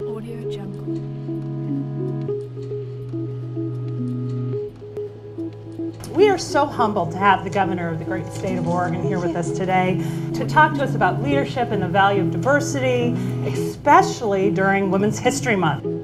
Audio Jungle. We are so humbled to have the governor of the great state of Oregon here with us today to talk to us about leadership and the value of diversity, especially during Women's History Month.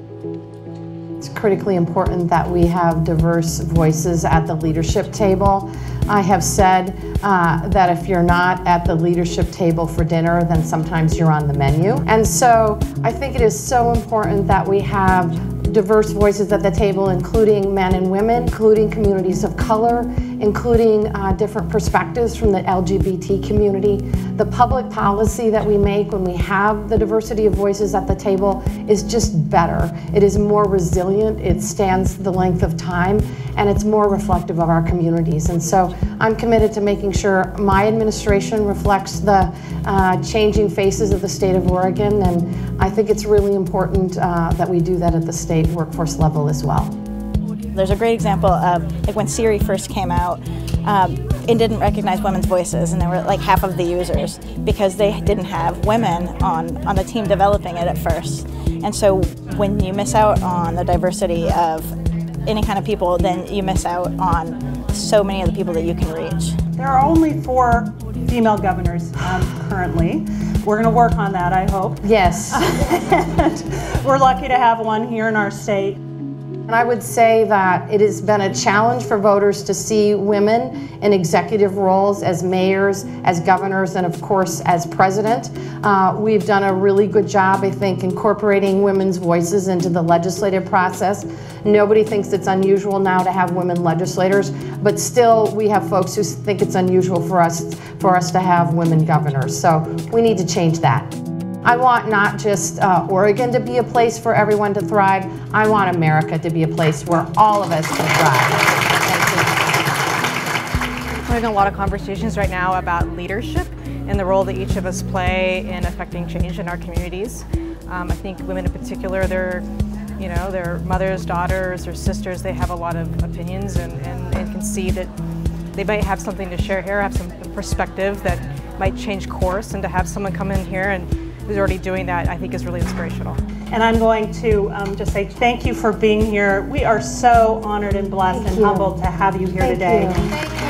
It's critically important that we have diverse voices at the leadership table. I have said uh, that if you're not at the leadership table for dinner, then sometimes you're on the menu. And so I think it is so important that we have diverse voices at the table, including men and women, including communities of color, including uh, different perspectives from the LGBT community. The public policy that we make when we have the diversity of voices at the table is just better. It is more resilient, it stands the length of time, and it's more reflective of our communities. And so I'm committed to making sure my administration reflects the uh, changing faces of the state of Oregon, and I think it's really important uh, that we do that at the state workforce level as well. There's a great example of like when Siri first came out, um, it didn't recognize women's voices, and there were like half of the users because they didn't have women on on the team developing it at first. And so when you miss out on the diversity of any kind of people, then you miss out on so many of the people that you can reach. There are only four female governors um, currently. We're going to work on that, I hope. Yes. and we're lucky to have one here in our state. And I would say that it has been a challenge for voters to see women in executive roles as mayors, as governors, and of course as president. Uh, we've done a really good job, I think, incorporating women's voices into the legislative process. Nobody thinks it's unusual now to have women legislators, but still we have folks who think it's unusual for us for us to have women governors. So we need to change that. I want not just uh, Oregon to be a place for everyone to thrive, I want America to be a place where all of us can thrive. We're having a lot of conversations right now about leadership and the role that each of us play in affecting change in our communities. Um, I think women in particular, they're, you know, they're mothers, daughters, or sisters, they have a lot of opinions and, and, and can see that they might have something to share here, have some perspective that might change course, and to have someone come in here and who's already doing that, I think is really inspirational. And I'm going to um, just say thank you for being here. We are so honored and blessed Thank and you. humbled to have you here Thank today. you.